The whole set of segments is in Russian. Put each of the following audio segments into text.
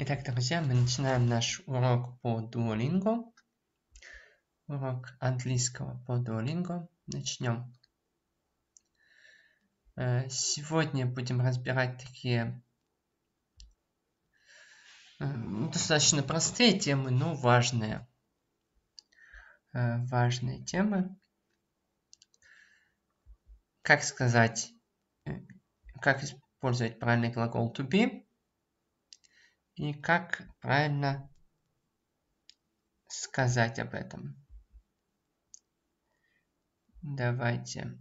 Итак, друзья, мы начинаем наш урок по Duolingo. Урок английского по Duolingo. Начнем. Э, сегодня будем разбирать такие э, достаточно простые темы, но важные. Э, важные темы. Как сказать, как использовать правильный глагол to be и как правильно сказать об этом. Давайте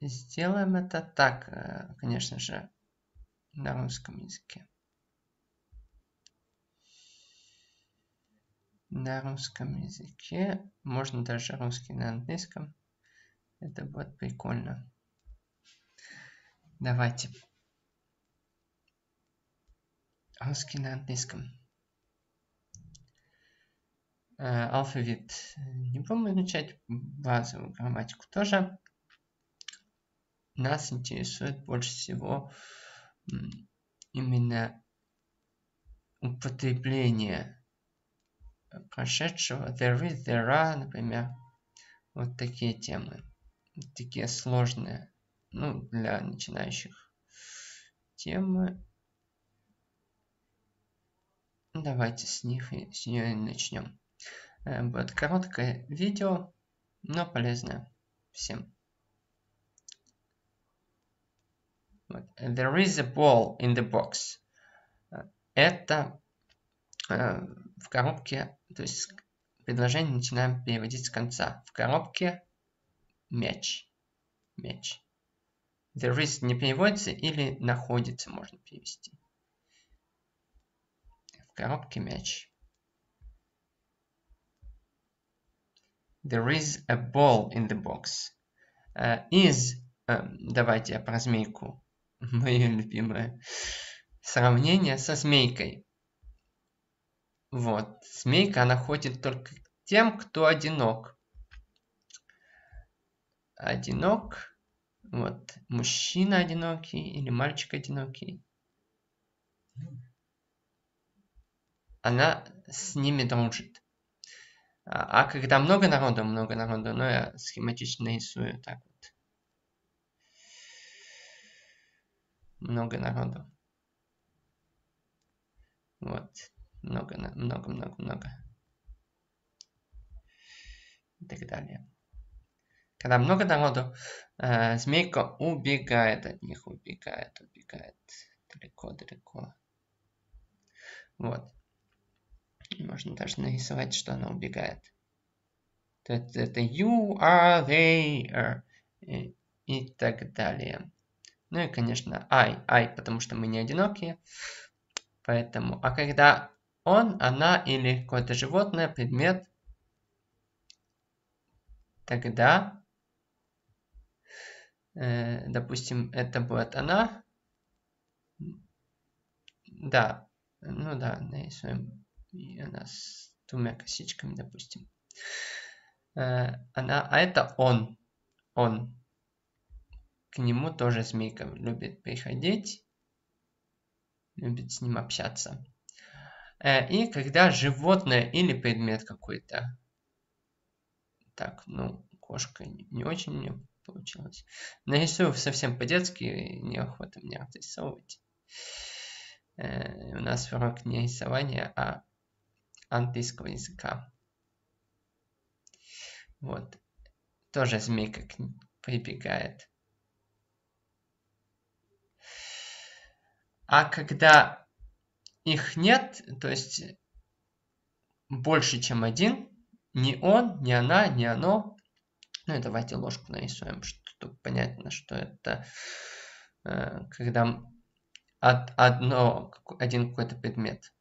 сделаем это так, э, конечно же, на русском языке. На русском языке, можно даже русский на английском. Это будет прикольно. Давайте Русский на английском. Э, алфавит не будем изучать, базовую грамматику тоже. Нас интересует больше всего именно употребление прошедшего. There is, there are, например. Вот такие темы. Такие сложные. Ну, для начинающих темы Давайте с них и с нее и начнем. Э, будет короткое видео, но полезное всем. There is a ball in the box. Это э, в коробке, то есть предложение начинаем переводить с конца. В коробке мяч. Мяч. There is не переводится или находится можно перевести коробке мяч. There is a ball in the box. Uh, is, uh, давайте я про змейку. Мое любимое сравнение со змейкой. Вот. Змейка, она ходит только тем, кто одинок. Одинок. Вот. Мужчина одинокий или мальчик одинокий она с ними дружит. А, а когда много народу, много народу, ну я схематично рисую так вот. Много народу. Вот. Много, много, много, много. И так далее. Когда много народу, э, змейка убегает от них, убегает, убегает далеко, далеко. Вот. Можно даже нарисовать, что она убегает. Это, you, are, they, are, и, и так далее. Ну и, конечно, I, I, потому что мы не одинокие. Поэтому, а когда он, она или какое-то животное, предмет, тогда, э, допустим, это будет она. Да, ну да, нарисуем и она с двумя косичками, допустим. Э, она, а это он. Он. К нему тоже змейка любит приходить. Любит с ним общаться. Э, и когда животное или предмет какой-то. Так, ну, кошка не очень мне получилось. Нарисую совсем по-детски, неохота мне рисовывать. Э, у нас урок не рисования, а английского языка. Вот. Тоже змейка прибегает. А когда их нет, то есть больше, чем один, ни он, ни она, ни оно. Ну и давайте ложку нарисуем, чтобы понятно, что это э, когда одно, один какой-то предмет.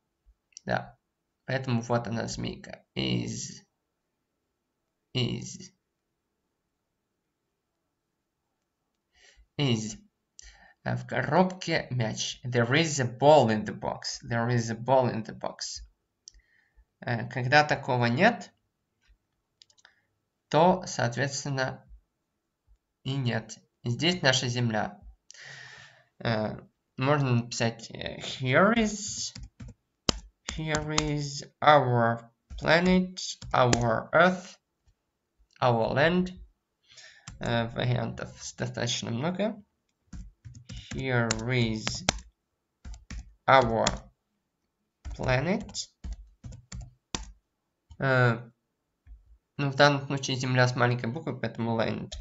Да. Поэтому вот она змейка. Is. Is. Is. В коробке мяч. There is a ball in the box. There is a ball in the box. Когда такого нет, то, соответственно, и нет. Здесь наша Земля. можно написать here is here is our planet, our earth, our land. вариантов достаточно много. Here is our planet. Uh, ну, в данном случае Земля с маленькой буквы, поэтому land.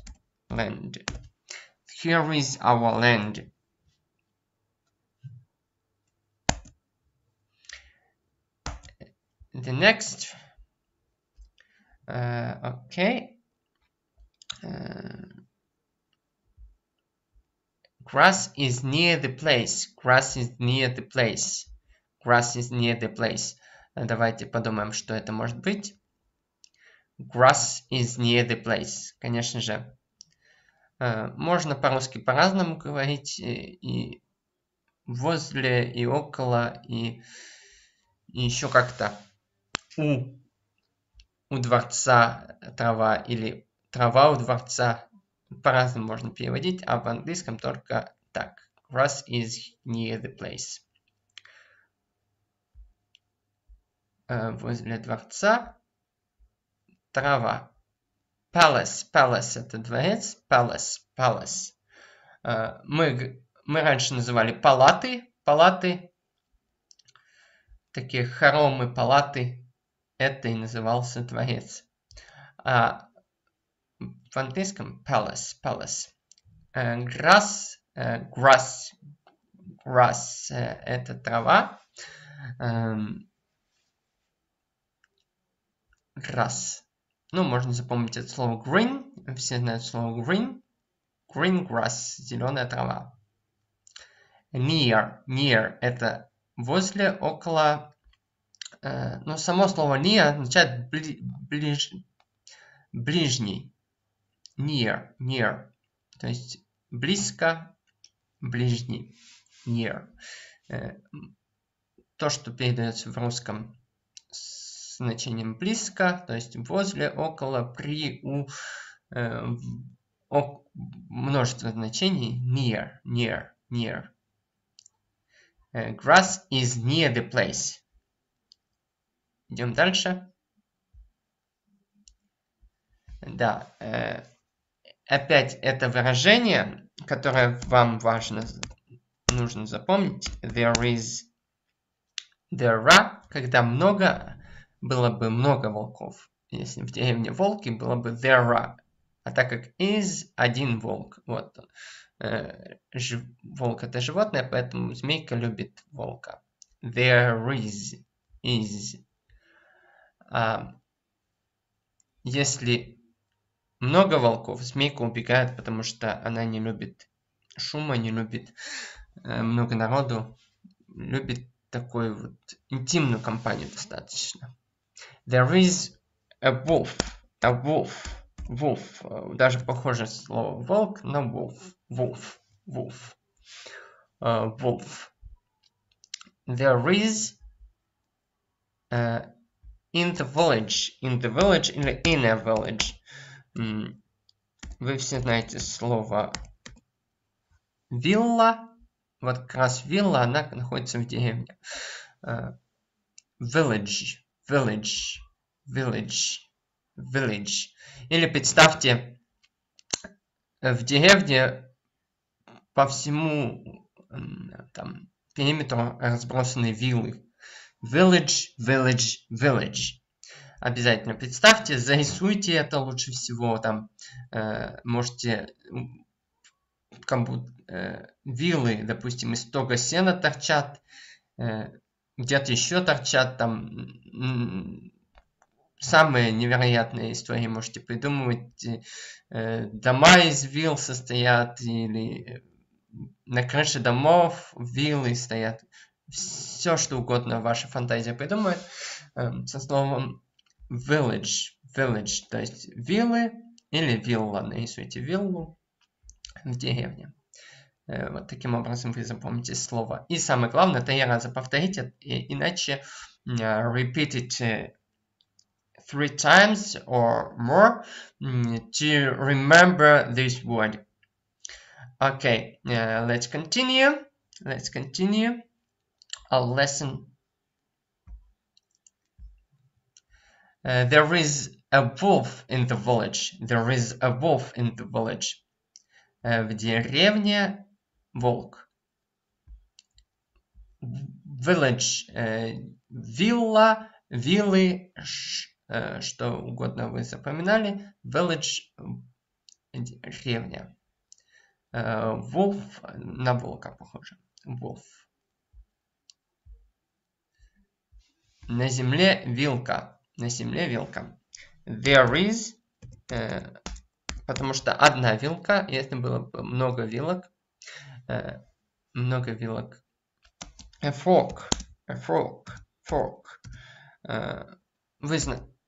Land. Here is our land. The next. Uh, okay. Uh, grass is near the place. Grass is near the place. Grass is near the place. Давайте подумаем, что это может быть. Grass is near the place. Конечно же, можно по-русски по-разному говорить. И возле, и около, и, и еще как-то. У, у дворца трава или трава у дворца. По-разному можно переводить, а в английском только так. Grass is near the place. Возле дворца трава. Palace, palace это дворец, palace, palace. Мы, мы раньше называли палаты, палаты, такие хоромы, палаты. Это и назывался дворец. А в английском palace, palace. Grass, grass, grass это трава. Grass. Ну, можно запомнить это слово green. Все знают слово green. Green grass, зеленая трава. Near, near это возле, около. Э, но само слово near означает бли, ближ, ближний near, near, то есть близко, ближний, near. Э, то, что передается в русском с значением близко, то есть возле, около, при, у, э, о, множество значений near, near, near. Э, grass is near the place. Идем дальше. Да, опять это выражение, которое вам важно, нужно запомнить. There is, there are, когда много, было бы много волков. Если в деревне волки, было бы there are. А так как is один волк, вот. Э, волк это животное, поэтому змейка любит волка. There is, is. А, если много волков. Змейка убегает, потому что она не любит шума, не любит э, много народу. Любит такую вот интимную компанию достаточно. There is a wolf. A wolf. Wolf. Даже похоже слово волк на wolf. Wolf. Wolf. Uh, wolf. There is uh, in the village. In the village in a village. Вы все знаете слово вилла. Вот как раз вилла, она находится в деревне. Э, village, village, village, village. Или представьте, в деревне по всему там, периметру разбросаны виллы. Village, village, village. Обязательно представьте, зарисуйте это лучше всего, там, э, можете, как будто, э, виллы, допустим, из тога сена торчат, э, где-то еще торчат, там, самые невероятные истории можете придумывать, э, дома из вилл состоят, или на крыше домов виллы стоят, все что угодно ваша фантазия придумает, э, со словом village, village, то есть виллы или вилла, нарисуйте виллу в деревне. Э, вот таким образом вы запомните слово. И самое главное, три раза повторите, иначе э, repeat it э, three times or more to remember this word. Okay, let's continue. let's continue our lesson. Uh, there is a wolf in the village. There is a wolf in the village. Uh, в деревне волк. Village. Uh, вилла, виллы, uh, что угодно вы запоминали. Village. Деревня. Wolf на волка похоже. Wolf. На земле вилка. На земле вилка. There is, э, потому что одна вилка, если было бы много вилок, э, много вилок. A fork, a fork, fork. Э, вы,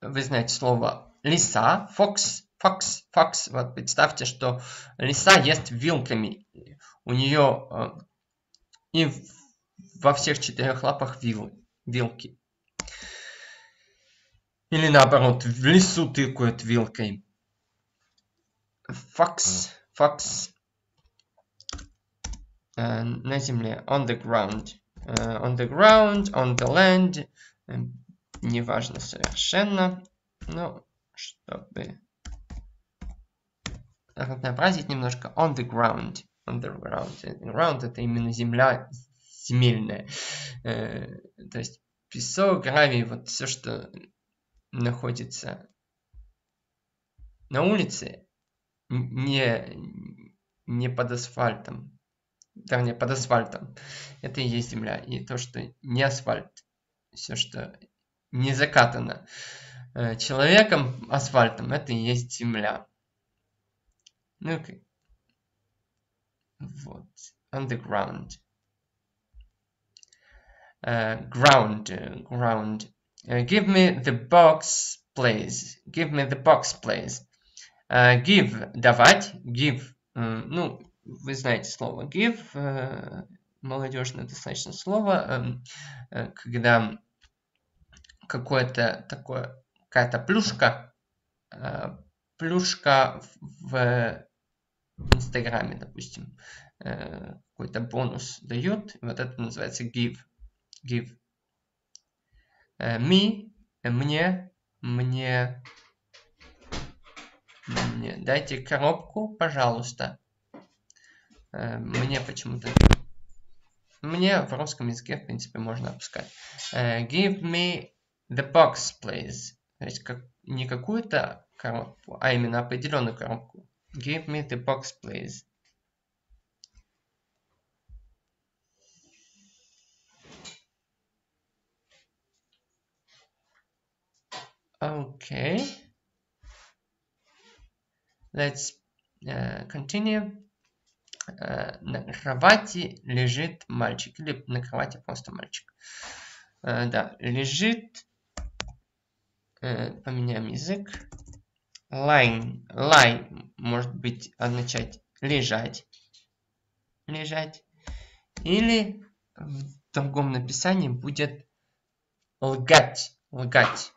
вы знаете слово лиса, fox, fox, fox. Вот представьте, что лиса ест вилками. У нее э, и во всех четырех лапах вилы, вилки. Или наоборот, в лесу тыкают вилкой. Fox, fox. Uh, на земле. On the ground. Uh, on the ground, on the land. Uh, неважно совершенно. Но чтобы разнообразить немножко. On the ground. On the ground. Ground это именно земля земельная. То есть песок, гравий, вот все, что находится на улице, не, не под асфальтом, вернее, под асфальтом, это и есть земля. И то, что не асфальт, все, что не закатано э, человеком асфальтом, это и есть земля. Ну, вот, underground. Uh, ground, ground. Uh, give me the box, please. Give me the box, please. Uh, give – давать. Give ну, вы знаете слово give. Uh, молодежное достаточно слово. Uh, когда какое-то такое, какая-то плюшка, uh, плюшка в Инстаграме, допустим, какой-то бонус дают. Вот это называется give. Give. Me, мне, мне, мне. Дайте коробку, пожалуйста. Мне почему-то... Мне в русском языке, в принципе, можно опускать. Give me the box, please. То есть как, не какую-то коробку, а именно определенную коробку. Give me the box, please. Okay. Let's uh, continue. Uh, на кровати лежит мальчик. Или на кровати просто мальчик. Uh, да, лежит. Uh, поменяем язык. Line. Line может быть означать лежать. Лежать. Или в другом написании будет лгать. Лгать.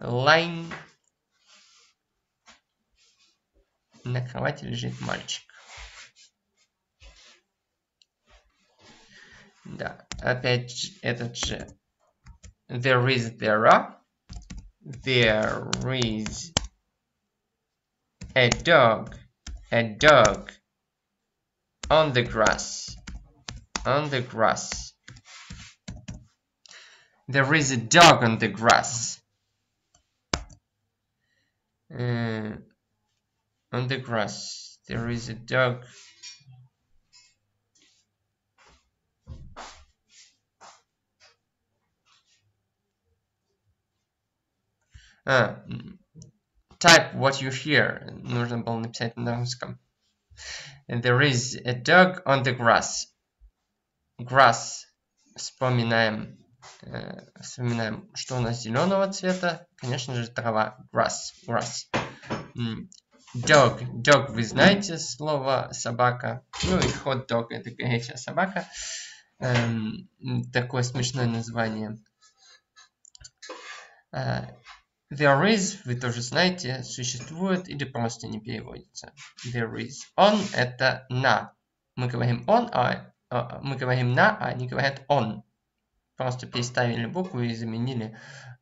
Лайн. На кровати лежит мальчик. Да, опять этот же. There is, there are. There is a dog. A dog. On the grass. On the grass. There is a dog on the grass. Uh, on the grass, there is a dog. Uh, type what you hear. Нужно было написать на русском. And there is a dog on the grass. Grass. Вспоминаем Э, Вспоминаем, что у нас зеленого цвета. Конечно же, трава. Grass. Grass. Dog. Dog, вы знаете слово собака. Ну и hot dog это горячая собака. Эм, такое смешное название. Uh, there is, вы тоже знаете, существует или просто не переводится. There is. On это на. мы говорим он, а, а мы говорим на, а они говорят он. Просто переставили букву и заменили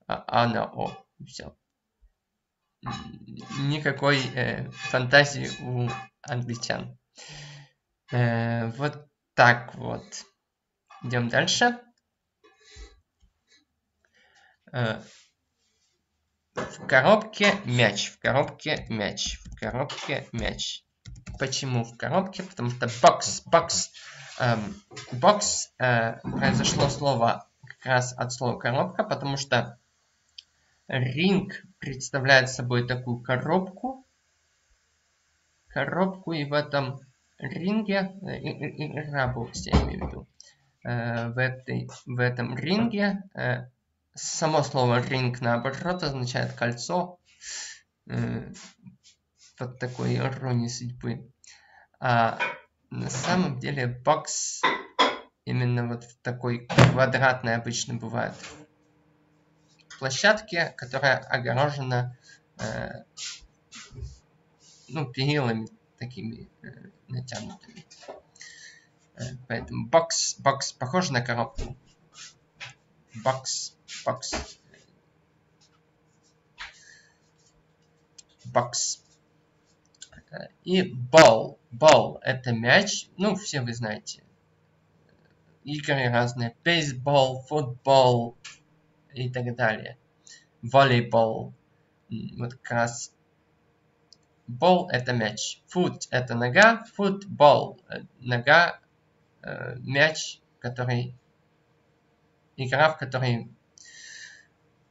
а, а на о. Все. Никакой э, фантазии у англичан. Э, вот так вот. Идем дальше. Э, в коробке мяч, в коробке мяч, в коробке мяч. Почему в коробке? Потому что бокс, бокс, эм, бокс э, произошло слово как раз от слова коробка, потому что ринг представляет собой такую коробку, коробку и в этом ринге, э, игра бокс, я имею в виду, э, в, этой, в этом ринге само слово ринг наоборот означает кольцо. Под такой иронией судьбы. На самом деле бокс именно вот такой квадратной обычно бывает площадке, которая огорожена э, ну, перилами такими э, натянутыми. Э, поэтому бокс, бокс похож на коробку. Бокс, бокс. Бокс. И ball. Ball – это мяч. Ну, все вы знаете. Игры разные. Бейсбол, футбол и так далее. Волейбол. Вот как раз Ball – это мяч. Foot – это нога. Футбол – нога, э, мяч, который... Игра, в которой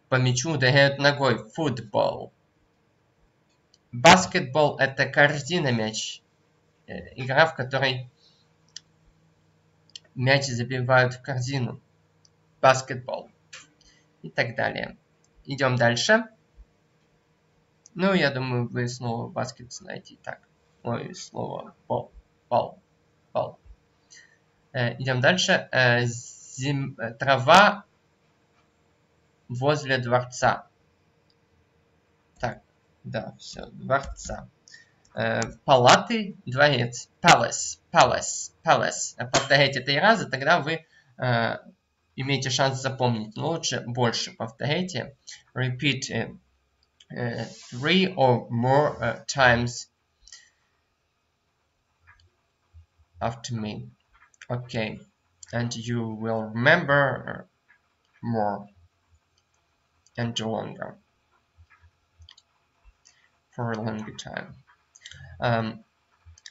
по мячу ударяют ногой. Футбол. Баскетбол – это корзина мяч. Э, игра, в которой мяч забивают в корзину. Баскетбол. И так далее. Идем дальше. Ну, я думаю, вы снова баскет знаете так. Ой, слово. Бол. Бол. Э, идем дальше. Э, зим... Трава возле дворца. Да, все, дворца. Э, палаты, дворец. Palace, palace, palace. Повторяйте три раза, тогда вы э, имеете шанс запомнить. Но лучше больше повторяйте. Repeat uh, three or more uh, times after me. Okay. And you will remember more and longer. For a longer time. Um,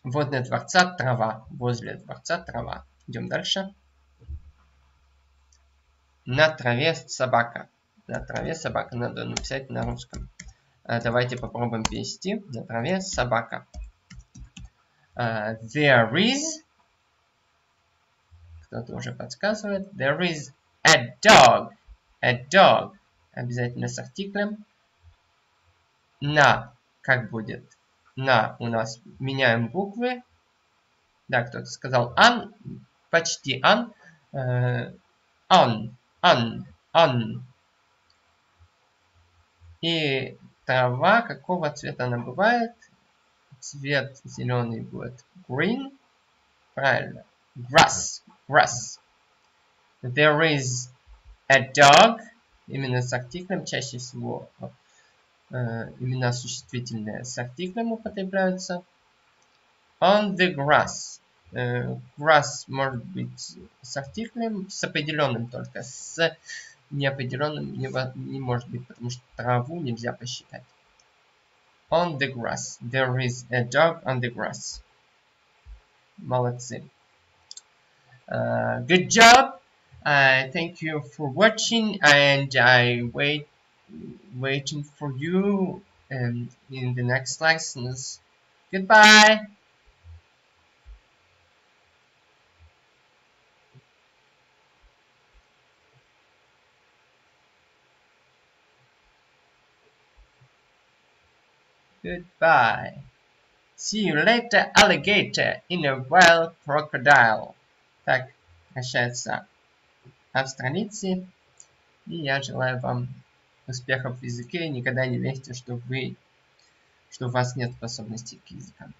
водная дворца, трава. Возле дворца, трава. Идем дальше. На траве собака. На траве собака. Надо написать на русском. Давайте попробуем перевести. На траве собака. Uh, there is. Кто-то уже подсказывает. There is a dog. A dog. Обязательно с артиклем. На. Как будет? На у нас меняем буквы. Да, кто-то сказал an. Почти an. Uh, on. Ан, ан. И трава, какого цвета она бывает? Цвет зеленый будет green. Правильно. Grass, grass. There is a dog. Именно с артиклем чаще всего э, имена существительные с артиклем употребляются. On the grass. Э, grass может быть с артиклем, с определенным только, с неопределенным не, не может быть, потому что траву нельзя посчитать. On the grass. There is a dog on the grass. Молодцы. Uh, good job. Uh, thank you for watching and I wait waiting for you um, in the next lessons. Goodbye. Goodbye. See you later, alligator, in a wild crocodile. Так прощается австралийцы. И я желаю вам успехов в языке. Никогда не верьте, что вы, что у вас нет способностей к языкам.